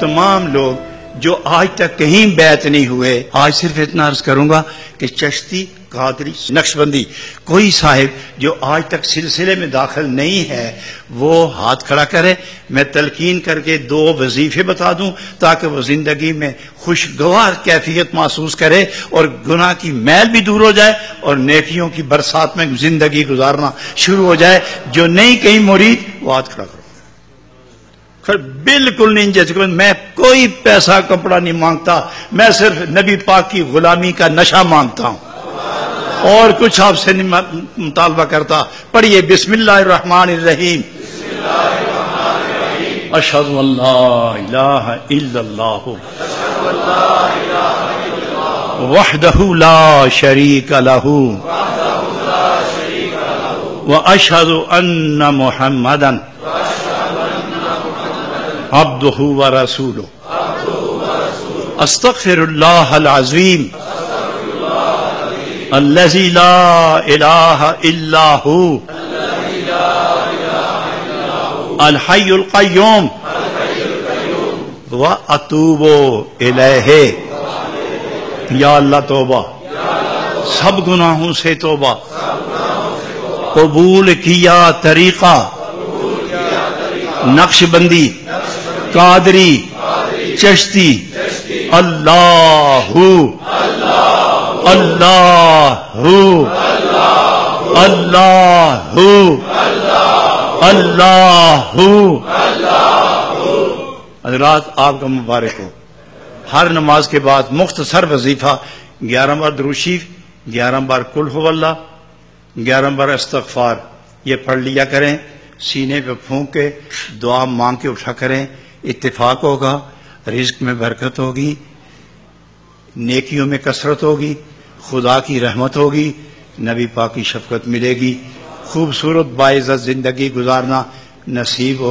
तमाम लोग जो आज तक कहीं बैत नहीं हुए, आज सिर्फ़ इतना अर्ज़ करूँगा कि चश्ती, कादरी, नक्शबंदी, कोई साहिब जो आज तक सिलसिले में दाखिल नहीं है, वो हाथ खड़ा करे। मैं तलकीन करके दो वजीफे बता दूँ ताकि वो ज़िंदगी में खुशगवार कैफियत महसूस करे और गुनाह की मैल भी दूर हो जाए और नेकियों की बरसात में ज़िंदगी गुजारना शुरू हो जाए। जो नहीं कहीं मुरीद, वो हाथ खड़ा करो। फिर बिल्कुल नहीं जज मैं कोई पैसा कपड़ा नहीं माँगता। मैं सिर्फ़ नबी पाक की गुलामी का नशा माँगता हूँ। और कुछ आपसे नहीं मुतालबा करता। पढ़िए बिस्मिल्लाहमान रहीम अशद वहदहू ला शरीक लहू। व अशद अन्न मोहम्मदन। अब्दहू व रसूल। अस्तफिरल्लाजीम अल्लजी ला इलाहा इल्ला अल हय्युल कय्यूम। व अतूबो इलैहि। या अल्लाह तौबा। सब गुनाहों से तौबा। कबूल किया तरीका। नक्शबंदी। कादरी, चश्ती। अल्लाह। अल्लाह। अल्लाह। अल्लाह। हजरात, आपका मुबारक हो। हर नमाज़ के बाद मुख्तसर वजीफा, ग्यारह बार द्रुशीफ ग्यारह बार कुल ग्यारह बार इस्तफार ये पढ़ लिया करें, सीने पे फूंक के दुआ मांग के उठा करें। इत्तेफाक होगा, रिज्क में बरकत होगी, नेकियों में कसरत होगी, खुदा की रहमत होगी, नबी पाक की शफकत मिलेगी, खूबसूरत बाइज़त ज़िंदगी गुजारना नसीब हो